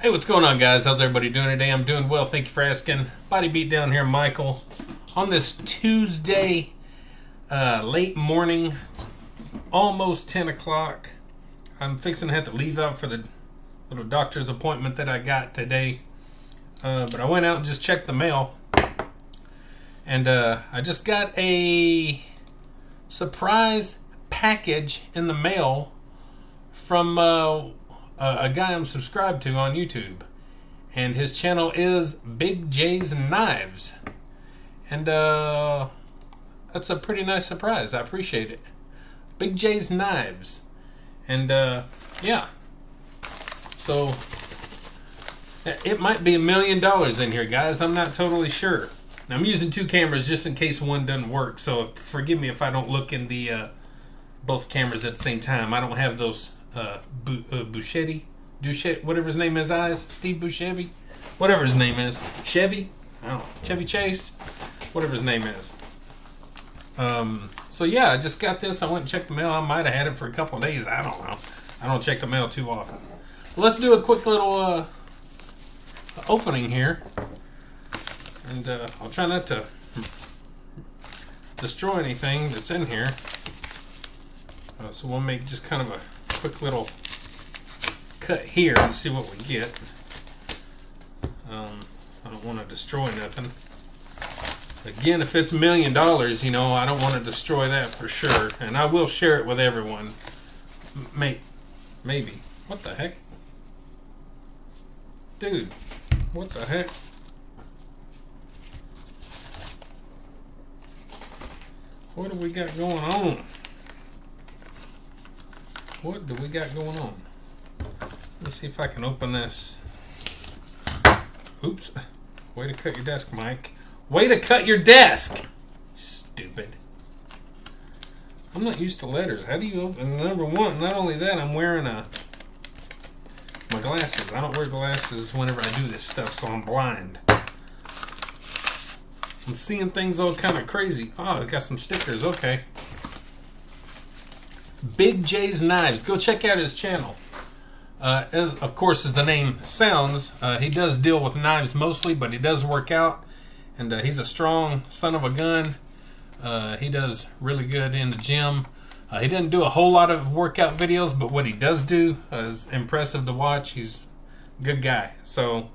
Hey, what's going on, guys? How's everybody doing today? I'm doing well. Thank you for asking. Body Beatdown here, Michael. On this Tuesday, uh, late morning, almost 10 o'clock, I'm fixing to have to leave out for the little doctor's appointment that I got today. Uh, but I went out and just checked the mail. And uh, I just got a surprise package in the mail from uh, a guy I'm subscribed to on YouTube. And his channel is Big J's Knives. And uh, that's a pretty nice surprise. I appreciate it. Big J's Knives. And uh, yeah. So it might be a million dollars in here, guys. I'm not totally sure. I'm using two cameras just in case one doesn't work. So forgive me if I don't look in the uh, both cameras at the same time. I don't have those uh, Bu- uh, Buschetti, Duchet, whatever his name is, eyes, Steve Buscemi, whatever his name is, Chevy, I don't know, Chevy Chase, whatever his name is. Um, so yeah, I just got this. I went and checked the mail. I might have had it for a couple days. I don't know. I don't check the mail too often. let's do a quick little uh, opening here, and uh, I'll try not to destroy anything that's in here. Uh, so we'll make just kind of a quick little cut here and see what we get. Um, I don't want to destroy nothing. Again, if it's a million dollars, you know, I don't want to destroy that for sure. And I will share it with everyone. May maybe. What the heck? Dude, what the heck? What do we got going on? What do we got going on? Let's see if I can open this. Oops. Way to cut your desk, Mike. Way to cut your desk! Stupid. I'm not used to letters. How do you open? Number one, not only that, I'm wearing a my glasses. I don't wear glasses whenever I do this stuff, so I'm blind. I'm seeing things all kind of crazy. Oh, I got some stickers. Okay. Big J's Knives. Go check out his channel. Uh, as, of course, as the name sounds, uh, he does deal with knives mostly, but he does work out, and uh, he's a strong son of a gun. Uh, he does really good in the gym. Uh, he doesn't do a whole lot of workout videos, but what he does do is impressive to watch. He's a good guy. So,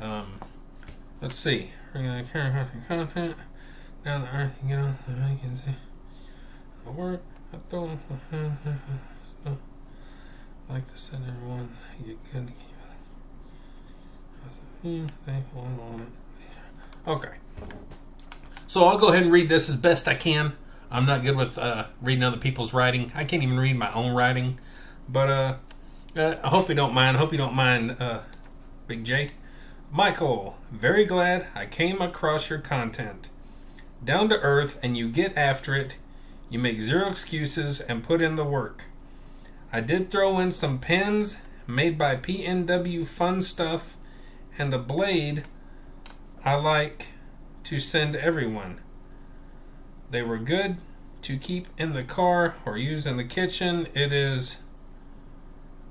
um, let's see. Earth, you know. Work. I. I like to send everyone get good it. Okay. So I'll go ahead and read this as best I can. I'm not good with uh, reading other people's writing. I can't even read my own writing. But uh, uh, I hope you don't mind. I hope you don't mind, uh, Big J. Michael, very glad I came across your content. Down to earth, and you get after it. You make zero excuses and put in the work. I did throw in some pens made by PNW Fun Stuff and a blade I like to send everyone. They were good to keep in the car or use in the kitchen. It is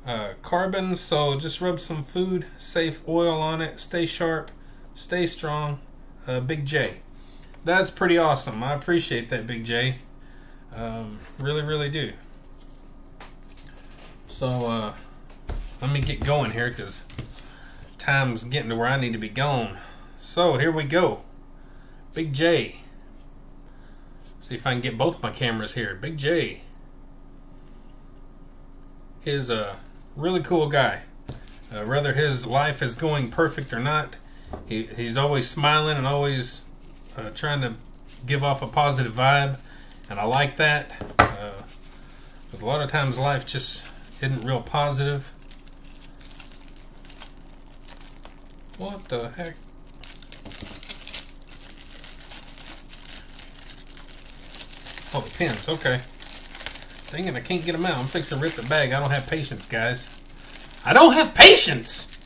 uh, carbon, so just rub some food safe oil on it. Stay sharp, stay strong. Uh, Big J. That's pretty awesome. I appreciate that, Big J. Um, really, really do. So, uh, let me get going here because time's getting to where I need to be gone. So, here we go. Big J. See if I can get both my cameras here. Big J is a really cool guy. Uh, whether his life is going perfect or not, he, he's always smiling and always uh, trying to give off a positive vibe, and I like that. Uh, but a lot of times life just isn't real positive. What the heck? Oh, the pins. Okay. It, I can't get them out. I'm fixing to rip the bag. I don't have patience, guys. I don't have patience!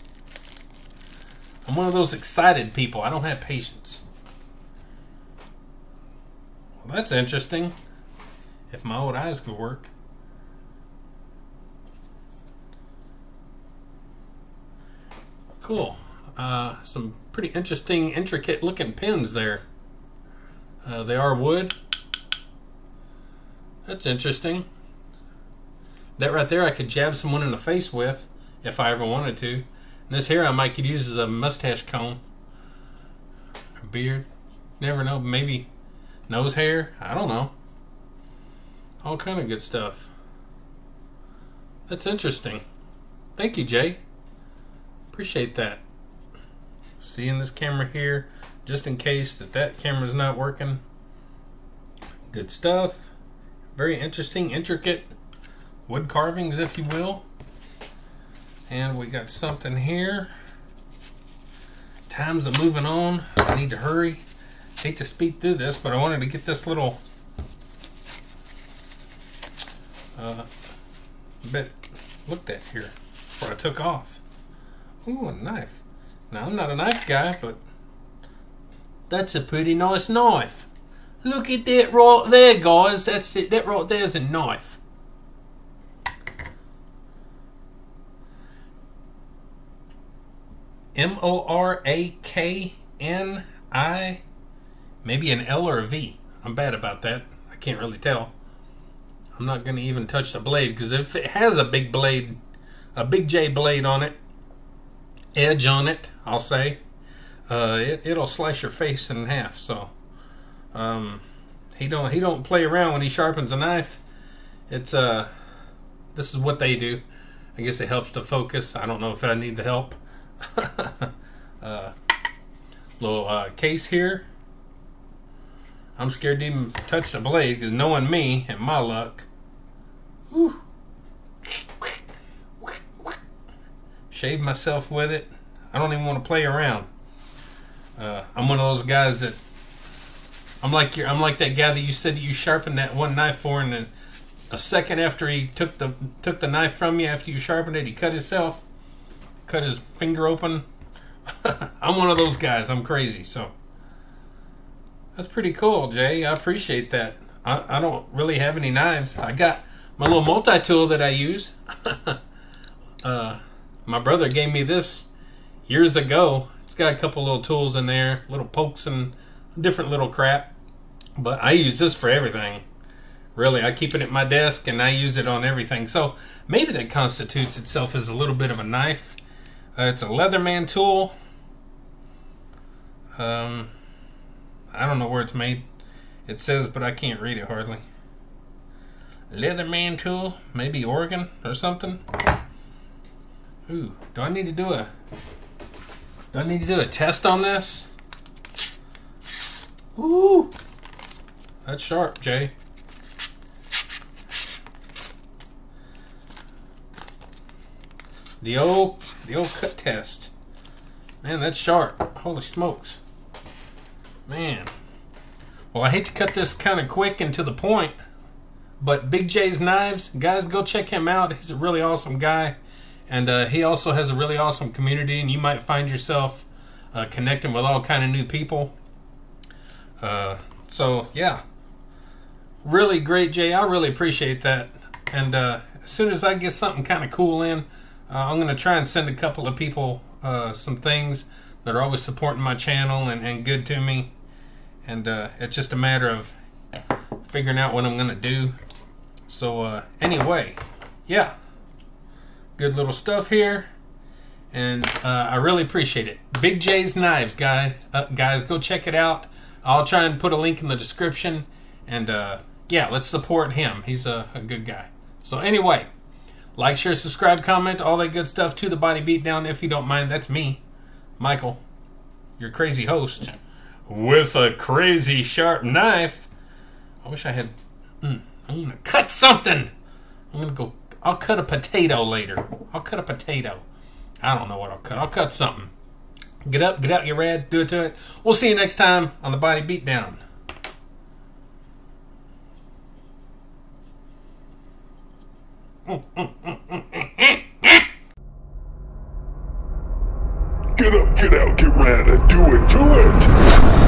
I'm one of those excited people. I don't have patience. That's interesting. If my old eyes could work. Cool. Uh, some pretty interesting, intricate looking pins there. Uh, they are wood. That's interesting. That right there I could jab someone in the face with if I ever wanted to. And this here I might could use as a mustache comb. Or beard. Never know. Maybe nose hair. I don't know. All kind of good stuff. That's interesting. Thank you, Jay. Appreciate that. Seeing this camera here, just in case that that camera's not working. Good stuff. Very interesting, intricate wood carvings, if you will. And we got something here. Times are moving on. I need to hurry. Hate to speed through this, but I wanted to get this little uh, bit looked at here before I took off. Ooh, a knife. Now, I'm not a knife guy, but that's a pretty nice knife. Look at that right there, guys. That's it. That right there's a knife. M O R A K N I, maybe an L or a V. I'm bad about that. I can't really tell. I'm not going to even touch the blade because if it has a big blade, a big J blade on it, edge on it, I'll say, uh, it, it'll slice your face in half. So um, he don't he don't play around when he sharpens a knife. It's uh, this is what they do. I guess it helps to focus. I don't know if I need the help. uh, little uh, case here. I'm scared to even touch the blade because knowing me and my luck. Whew, shave myself with it. I don't even want to play around. Uh, I'm one of those guys that I'm like I'm like that guy that you said that you sharpened that one knife for, and then a second after he took the took the knife from you after you sharpened it, he cut himself, cut his finger open. I'm one of those guys. I'm crazy. So that's pretty cool, Jay. I appreciate that. I, I don't really have any knives. I got my little multi tool that I use. uh, my brother gave me this years ago. It's got a couple little tools in there, little pokes and different little crap. But I use this for everything. Really, I keep it at my desk and I use it on everything. So maybe that constitutes itself as a little bit of a knife. Uh, it's a Leatherman tool. Um, I don't know where it's made. It says, but I can't read it hardly. Leatherman tool, maybe Oregon or something. Ooh, do I need to do a do I need to do a test on this? Ooh, that's sharp, Jay. The old the old cut test. Man, that's sharp. Holy smokes. Man. Well, I hate to cut this kind of quick and to the point, but Big J's Knives, guys, go check him out. He's a really awesome guy. And uh, he also has a really awesome community, and you might find yourself uh, connecting with all kind of new people. Uh, so, yeah. Really great, Jay. I really appreciate that. And uh, as soon as I get something kind of cool in, uh, I'm going to try and send a couple of people uh, some things that are always supporting my channel and, and good to me. And uh, it's just a matter of figuring out what I'm to do. So, uh, anyway, yeah. Good little stuff here. And uh, I really appreciate it. Big J's Knives, guy, uh, guys. Go check it out. I'll try and put a link in the description. And uh, yeah, let's support him. He's a, a good guy. So, anyway, like, share, subscribe, comment, all that good stuff to the Body Beatdown. If you don't mind, that's me. Michael, your crazy host, with a crazy sharp knife. I wish I had. Mm, I'm gonna cut something. I'm gonna go. I'll cut a potato later. I'll cut a potato. I don't know what I'll cut. I'll cut something. Get up, get out your rad, do it to it. We'll see you next time on the Body Beatdown. Mm, mm, mm, mm. Get up, get out, get mad, and do it, do it!